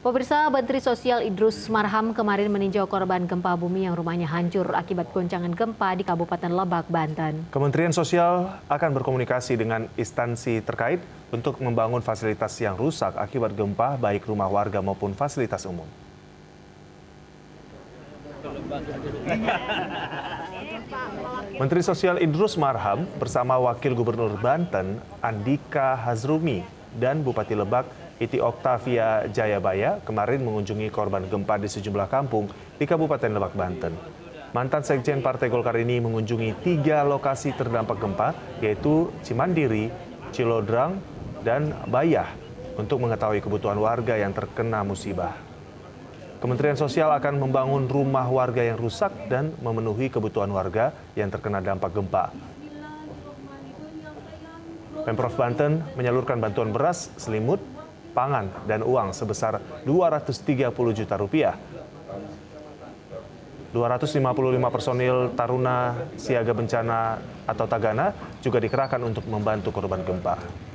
Pemirsa Menteri Sosial Idrus Marham kemarin meninjau korban gempa bumi yang rumahnya hancur akibat goncangan gempa di Kabupaten Lebak, Banten. Kementerian Sosial akan berkomunikasi dengan instansi terkait untuk membangun fasilitas yang rusak akibat gempa baik rumah warga maupun fasilitas umum. Menteri Sosial Idrus Marham bersama Wakil Gubernur Banten Andika Hazrumi dan Bupati Lebak Iti Oktavia Jayabaya kemarin mengunjungi korban gempa di sejumlah kampung di Kabupaten Lebak, Banten. Mantan Sekjen Partai Golkar ini mengunjungi tiga lokasi terdampak gempa, yaitu Cimandiri, Cilodrang, dan Bayah, untuk mengetahui kebutuhan warga yang terkena musibah. Kementerian Sosial akan membangun rumah warga yang rusak dan memenuhi kebutuhan warga yang terkena dampak gempa. Pemprov Banten menyalurkan bantuan beras, selimut, pangan, dan uang sebesar 230 juta rupiah. 255 personil Taruna Siaga Bencana atau Tagana juga dikerahkan untuk membantu korban gempa.